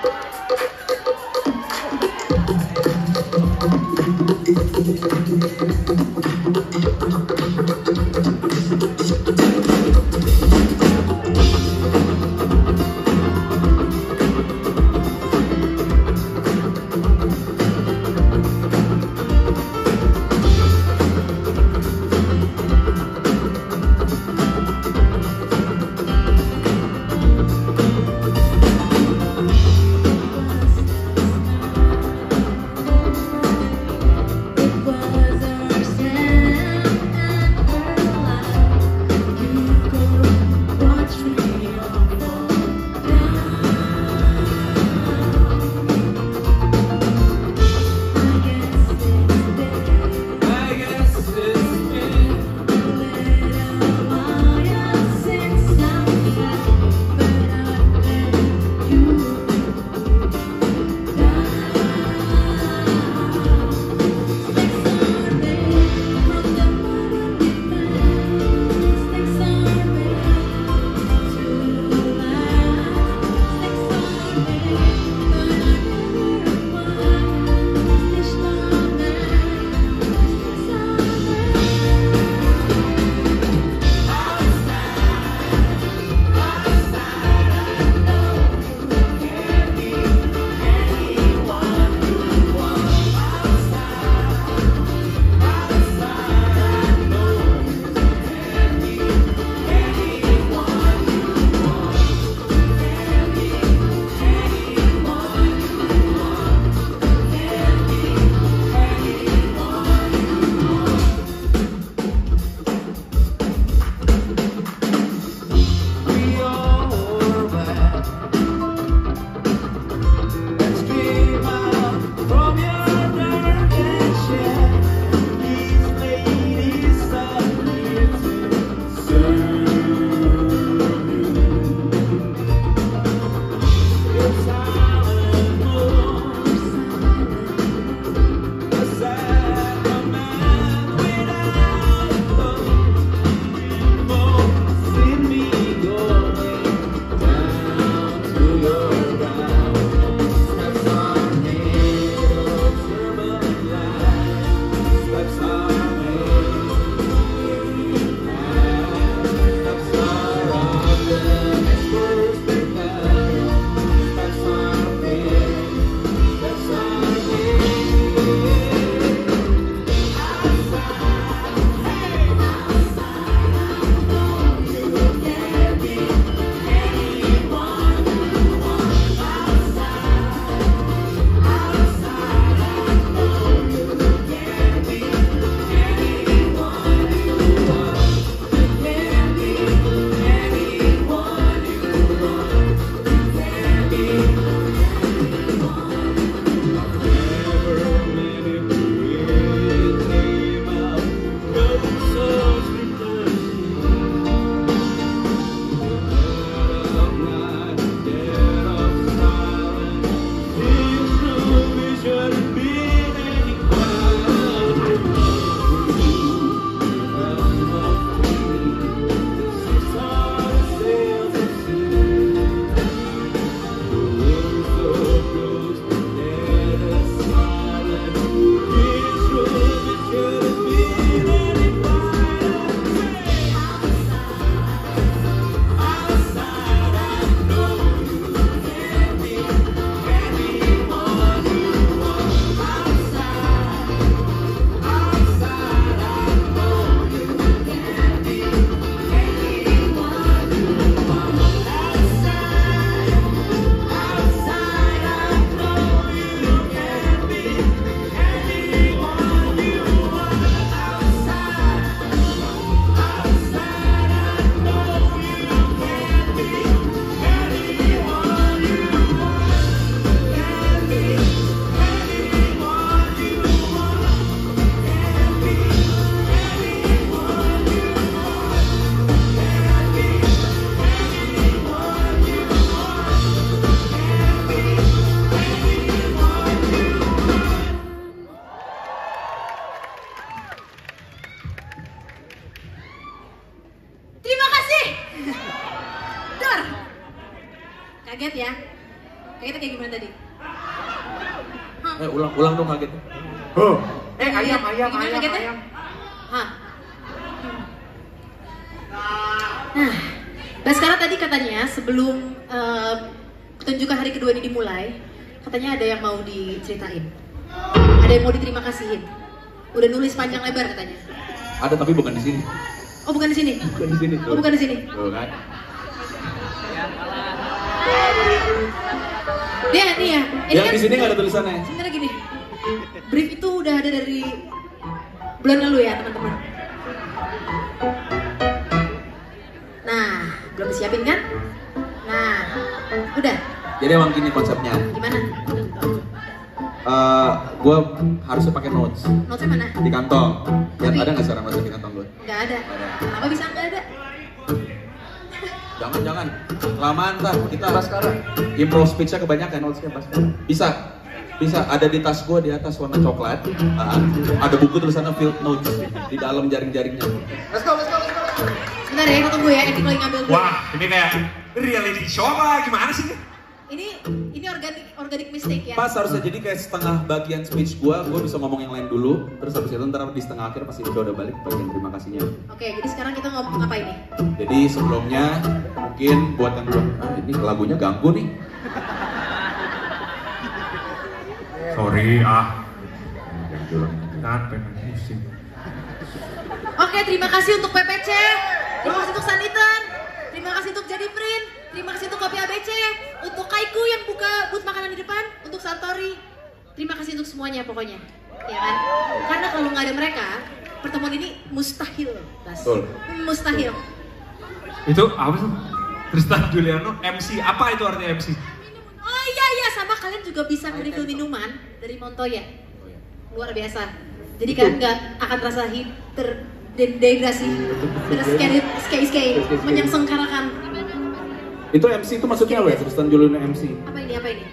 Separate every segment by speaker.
Speaker 1: Thank you. Kagetnya kayak gimana tadi? Hah?
Speaker 2: Eh ulang ulang dong kaget.
Speaker 3: Oh. Eh ayam ayam
Speaker 1: Gimana
Speaker 3: ayam
Speaker 1: kagetnya?
Speaker 3: ayam.
Speaker 1: Hah? Nah, Baskara tadi katanya sebelum eh, pertunjukan hari kedua ini dimulai, katanya ada yang mau diceritain. Ada yang mau diterima kasihin. Udah nulis panjang lebar katanya.
Speaker 2: Ada tapi bukan di sini.
Speaker 1: Oh bukan di sini?
Speaker 2: Bukan di sini tuh.
Speaker 1: Oh bukan di sini?
Speaker 2: Tuh kan.
Speaker 1: Dia nih ya. Ini
Speaker 2: Yang
Speaker 1: kan
Speaker 2: di sini nggak ada tulisannya.
Speaker 1: Sebenarnya gini, brief itu udah ada dari bulan lalu ya teman-teman. Nah, belum disiapin kan? Nah, udah.
Speaker 2: Jadi emang gini konsepnya.
Speaker 1: Gimana?
Speaker 2: Eh, gue harusnya pakai notes
Speaker 1: Notesnya mana?
Speaker 2: di kantong. Dan
Speaker 1: Tapi-
Speaker 2: ada nggak sekarang notes di kantong gue?
Speaker 1: Nggak ada.
Speaker 2: Ada.
Speaker 1: Kenapa bisa nggak ada?
Speaker 2: Jangan jangan. Kelamaan ntar kita
Speaker 3: Baskara.
Speaker 2: improv speech-nya kebanyakan. Bisa. Bisa ada di tas gue di atas warna coklat. Ah, ada buku tulisannya field notes di dalam jaring-jaringnya.
Speaker 3: Let's go let's go let's go.
Speaker 1: Bentar ya, kita tunggu ya. Edik lagi ngambil.
Speaker 4: Wah, ini kayak reality show apa gimana sih? ini?
Speaker 1: Ini ini organik mistake ya.
Speaker 2: Pas harusnya jadi kayak setengah bagian speech gue, gue bisa ngomong yang lain dulu, terus habis itu ntar di setengah akhir pasti udah udah balik bagian terima kasihnya.
Speaker 1: Oke, jadi sekarang kita ngomong ngapain nih?
Speaker 2: Jadi sebelumnya mungkin buat yang belum, ah ini lagunya ganggu nih.
Speaker 4: Sorry ah. Kan pengen pusing.
Speaker 1: Oke, terima kasih untuk PPC, terima kasih untuk Sanitan, terima kasih untuk Jadi Print, terima kasih untuk Kopi ABC, untuk Kaiku yang buka booth makanan di depan, untuk Santori. Terima kasih untuk semuanya pokoknya. Ya kan? Karena kalau nggak ada mereka, pertemuan ini mustahil. Bas.
Speaker 2: Betul.
Speaker 1: Mustahil.
Speaker 4: Itu apa sih? Tristan Juliano MC apa itu artinya MC?
Speaker 1: Oh iya iya sama kalian juga bisa nge-review minuman dari Montoya. Luar biasa. Jadi kan nggak akan terasa hit terdehidrasi, terskei-skei, menyengsengkarakan.
Speaker 2: Itu MC itu maksudnya apa ya? Tristan Juliano MC.
Speaker 1: Apa ini apa ini?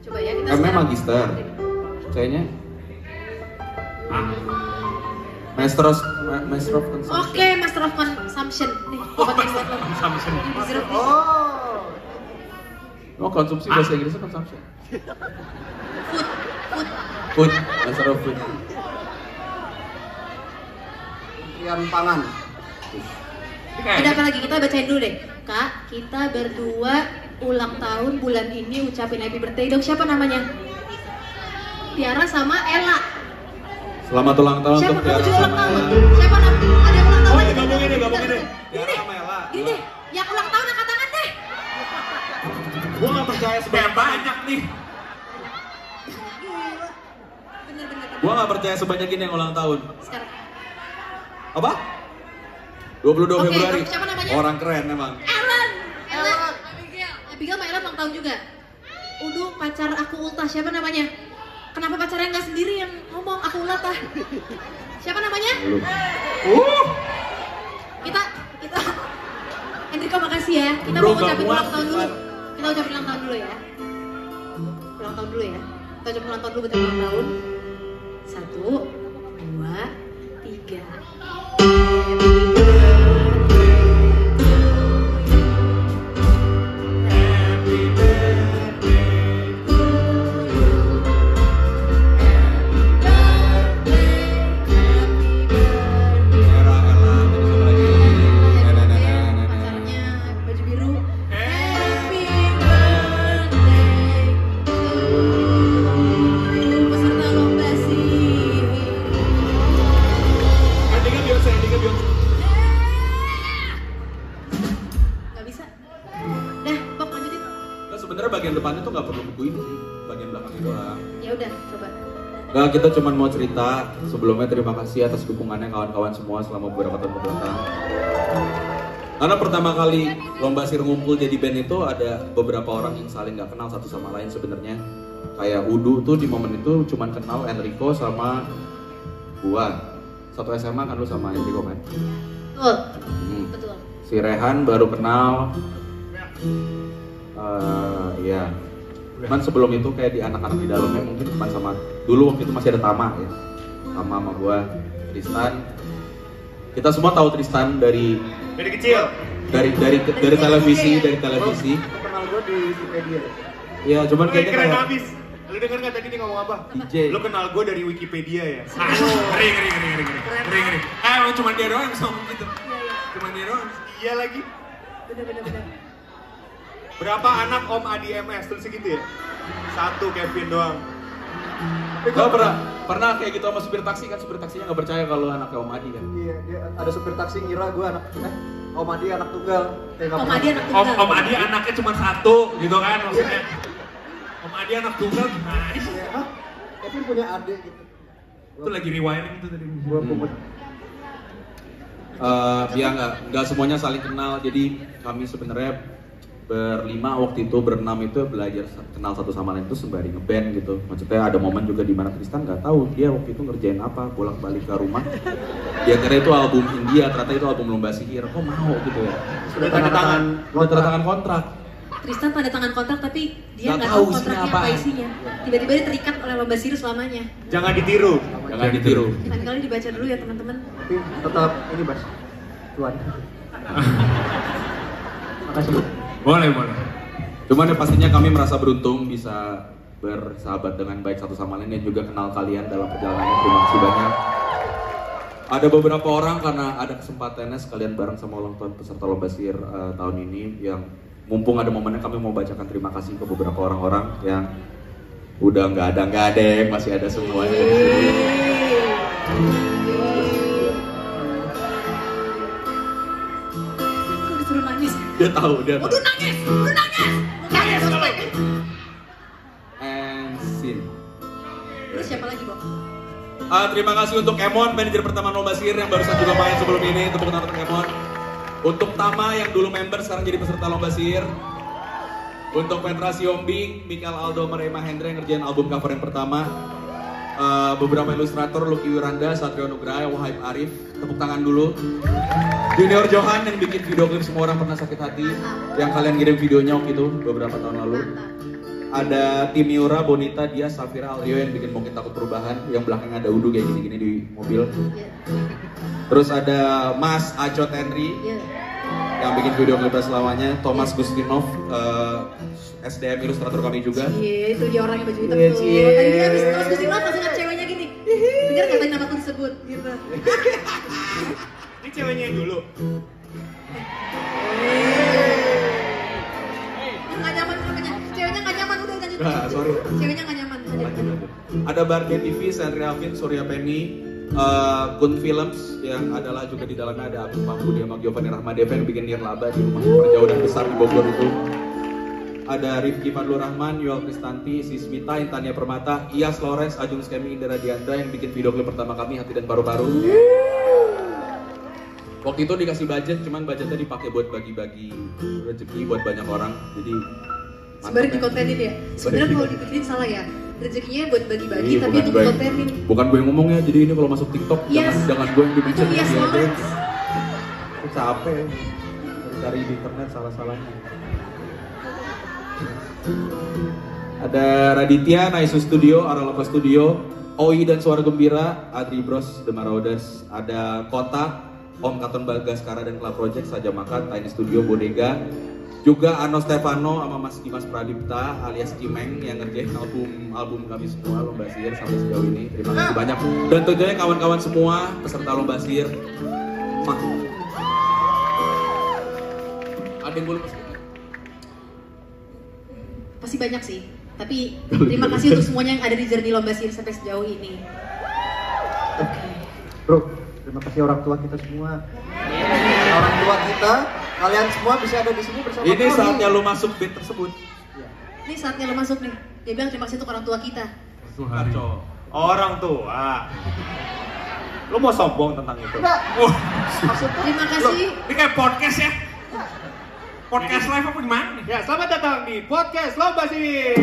Speaker 1: Coba ya kita sekarang-
Speaker 2: magister. Kayaknya
Speaker 4: Ah,
Speaker 2: Master of, Ma- Master of Consumption.
Speaker 1: Oke, Master of Consumption. Nih, yang buat lo.
Speaker 4: Consumption.
Speaker 3: Oh.
Speaker 2: Oh, konsumsi bahasa Inggrisnya consumption.
Speaker 1: Food, food.
Speaker 2: Food, Master of Food.
Speaker 3: Kementerian Pangan.
Speaker 4: Kayak
Speaker 1: Ada apa lagi? Kita bacain dulu deh. Kak, kita berdua ulang tahun bulan ini ucapin happy birthday dong. Siapa namanya? Tiara sama Ella.
Speaker 2: Selamat ulang tahun
Speaker 1: Siapa
Speaker 2: untuk Tiara sama
Speaker 1: tahun?
Speaker 2: Ella.
Speaker 1: Siapa namanya? Ada ulang tahun
Speaker 2: Oh,
Speaker 1: lagi?
Speaker 2: digabungin deh, gabungin deh. Tiara sama Ella.
Speaker 1: Gini deh. Yang ulang tahun angkat tangan deh.
Speaker 2: Gua gak percaya sebanyak
Speaker 4: banyak nih.
Speaker 1: Bener bener. bener.
Speaker 2: Gua gak percaya sebanyak ini yang ulang tahun.
Speaker 1: Sekarang.
Speaker 2: Apa? 22
Speaker 1: Oke,
Speaker 2: Februari. Orang keren emang.
Speaker 1: Abigail. Ellen ulang tahun juga. Udu pacar aku ultah. Siapa namanya? Kenapa pacarnya nggak sendiri yang ngomong aku ultah? Siapa namanya?
Speaker 4: Uh,
Speaker 1: Kita kita Enrico makasih ya. Kita
Speaker 2: Bro,
Speaker 1: mau ucapin ulang tahun dulu. Kita ucapin ulang tahun dulu ya. Ulang tahun dulu ya. Kita ucapin ulang tahun dulu buat ulang tahun. Satu, dua, tiga.
Speaker 2: Tiara, Nah, kita cuma mau cerita sebelumnya terima kasih atas dukungannya kawan-kawan semua selama beberapa tahun ke belakang. Karena pertama kali lomba sir ngumpul jadi band itu ada beberapa orang yang saling nggak kenal satu sama lain sebenarnya. Kayak Udu tuh di momen itu cuma kenal Enrico sama gua. Satu SMA kan lu sama Enrico kan.
Speaker 1: Betul,
Speaker 2: Hmm.
Speaker 1: betul.
Speaker 2: Si Rehan baru kenal. eh iya. Cuman sebelum itu kayak di anak-anak di dalamnya mungkin cuma sama dulu waktu itu masih ada Tama ya. Tama sama gua, Tristan. Kita semua tahu Tristan dari
Speaker 4: dari kecil.
Speaker 2: dari dari dari televisi, dari televisi.
Speaker 3: Kenal gue di Wikipedia.
Speaker 2: Iya, cuman kayaknya
Speaker 3: keren
Speaker 2: kayak
Speaker 3: abis. Lu denger nggak tadi dia ngomong apa?
Speaker 2: DJ.
Speaker 3: Lu kenal gue dari Wikipedia ya?
Speaker 4: Ah, ngeri, ngeri, ngeri, ngeri, ngeri, ngeri, ngeri. Eh, emang cuma dia doang yang bisa ngomong gitu. Cuma dia doang.
Speaker 3: Iya lagi.
Speaker 1: Bener bener bener.
Speaker 3: Berapa anak Om Adi MS? Tulis segitu ya? Satu Kevin doang. Tapi
Speaker 2: Gua pernah pernah kayak gitu sama supir taksi kan supir taksinya nggak percaya kalau anaknya Om Adi kan.
Speaker 5: Iya, dia ada supir taksi ngira gue anak eh, Om Adi anak tunggal. Nggak
Speaker 1: Om. Adi anak
Speaker 4: Om,
Speaker 1: tunggal.
Speaker 4: Om Adi anaknya cuma satu, gitu kan maksudnya. Om Adi anak tunggal gimana sih?
Speaker 5: Iya, hah? Kevin punya adik gitu.
Speaker 4: Itu lagi rewiring itu tadi.
Speaker 5: Gua
Speaker 2: Hmm. Eh, ya nggak nggak semuanya saling kenal jadi kami sebenarnya berlima waktu itu berenam itu belajar kenal satu sama lain itu sembari ngeband gitu maksudnya ada momen juga di mana Tristan nggak tahu dia waktu itu ngerjain apa bolak balik ke rumah dia kira itu album India ternyata itu album lomba sihir kok mau gitu ya
Speaker 5: Sudah
Speaker 3: Tanda
Speaker 5: tangan.
Speaker 2: udah tanda tangan kontrak
Speaker 1: Tristan tanda tangan kontrak tapi dia
Speaker 2: Nggak tahu
Speaker 1: kontraknya
Speaker 2: apa.
Speaker 1: apa isinya. Tiba-tiba dia terikat oleh lomba sihir selamanya.
Speaker 3: Jangan ditiru.
Speaker 2: jangan ditiru
Speaker 1: Lain kali dibaca dulu ya teman-teman.
Speaker 5: Tapi tetap ini Bas. Tuan. Makasih.
Speaker 4: Boleh, boleh.
Speaker 2: Cuman ya pastinya kami merasa beruntung bisa bersahabat dengan baik satu sama lain dan juga kenal kalian dalam perjalanan. Terima kasih banyak. Ada beberapa orang karena ada kesempatannya sekalian bareng sama ulang tahun peserta lomba sihir eh, tahun ini yang mumpung ada momennya kami mau bacakan terima kasih ke beberapa orang-orang yang udah nggak ada nggak ada masih ada semuanya di sini. Dia tahu dia tahu.
Speaker 1: Udah nangis, udah nangis. Nangis kalau
Speaker 2: And scene.
Speaker 1: Terus siapa lagi, Bok?
Speaker 2: Ah, terima kasih untuk Emon, manajer pertama Lomba Sihir yang barusan juga main sebelum ini. Tepuk tangan untuk Emon. Untuk Tama yang dulu member sekarang jadi peserta Lomba Sihir. Untuk Petra Siombing, Mikael Aldo, Merema Hendra yang ngerjain album cover yang pertama. Eh, beberapa ilustrator, Lucky Wiranda, Satrio Nugraha, Wahib Arif. Tepuk tangan dulu. Junior Johan yang bikin video klip semua orang pernah sakit hati. Yang kalian kirim videonya waktu itu beberapa tahun lalu. Ada tim Miura, Bonita, dia, Safira, Alrio yang bikin mungkin takut perubahan Yang belakang ada Udu kayak gini-gini di mobil Terus ada Mas Acot Henry
Speaker 1: Iya.
Speaker 2: Yang bikin video klipnya selamanya Thomas Gustinov, eh, SDM ilustrator kami juga
Speaker 1: Iya, itu dia orang yang baju hitam
Speaker 5: Cie,
Speaker 1: tuh.
Speaker 5: cie.
Speaker 1: Tadi dia habis ke sini langsung lihat ceweknya gini. Dengar kata nama aku disebut gitu.
Speaker 3: Ini ceweknya yang dulu.
Speaker 1: Nggak nyaman. Ceweknya nggak nyaman udah lanjut.
Speaker 2: Nah, sorry.
Speaker 1: Ceweknya nggak nyaman. Lanjut,
Speaker 2: Lanjut. Ada Bargain TV, Sandri Alvin, Surya Penny, eh, Kun Films yang adalah juga di dalamnya ada Abdul Mahmudi sama Giovanni Rahmadeva yang bikin Nirlaba di rumah perjauh dan besar di Bogor itu. Ada Rifki Fadlur Rahman, Yuel Kristanti, Sismita, Intania Permata, Iyas Lawrence, Ajung Skemi, Indra Diandra yang bikin video klip pertama kami Hati dan Paru-Paru. Waktu itu dikasih budget, cuman budgetnya dipakai buat bagi-bagi rezeki buat banyak orang. Jadi
Speaker 1: Sebenarnya
Speaker 2: ya.
Speaker 1: dikontenin ya. Sebenarnya kalau dipikirin salah ya. Rezekinya buat bagi-bagi
Speaker 2: Iya,
Speaker 1: tapi
Speaker 2: bukan
Speaker 1: untuk
Speaker 2: gue
Speaker 1: kontenin.
Speaker 2: Bukan gue yang ngomong ya, jadi ini kalau masuk TikTok
Speaker 1: Yes.
Speaker 2: jangan jangan gue yang.
Speaker 1: Itu yes
Speaker 2: Iya, deh. Itu capek ya. Cari di internet salah-salahnya. Ada Raditya, Naisu Studio, Araloka Studio, Oi dan Suara Gembira, Adri Bros, The Marauders, ada Kota, Om Katon Bagaskara dan Club Project, Saja Makan, Tiny Studio, Bodega, juga Ano Stefano sama Mas Dimas Pradipta alias Cimeng yang ngerjain album album kami semua Lomba Sihir sampai sejauh ini. Terima kasih banyak. Dan tentunya kawan-kawan semua peserta Lomba Sihir. Mah. Ada yang boleh?
Speaker 1: Pasti banyak sih. Tapi terima kasih untuk semuanya yang ada di journey lomba sihir sampai sejauh ini. Oke.
Speaker 5: Bro, terima kasih orang tua kita semua. Orang tua kita, kalian semua bisa ada di sini bersama
Speaker 2: Ini
Speaker 5: kami.
Speaker 2: saatnya lu masuk band tersebut.
Speaker 1: Ini saatnya lo masuk nih. Dia bilang terima kasih untuk orang tua kita.
Speaker 4: Tuh hari.
Speaker 3: Orang tua. Lu mau sombong tentang itu?
Speaker 5: Enggak,
Speaker 4: Wah,
Speaker 5: maksudnya
Speaker 1: Terima kasih.
Speaker 4: ini kayak podcast ya. Podcast live apa gimana?
Speaker 3: Ya, selamat datang di podcast Lomba Sihir.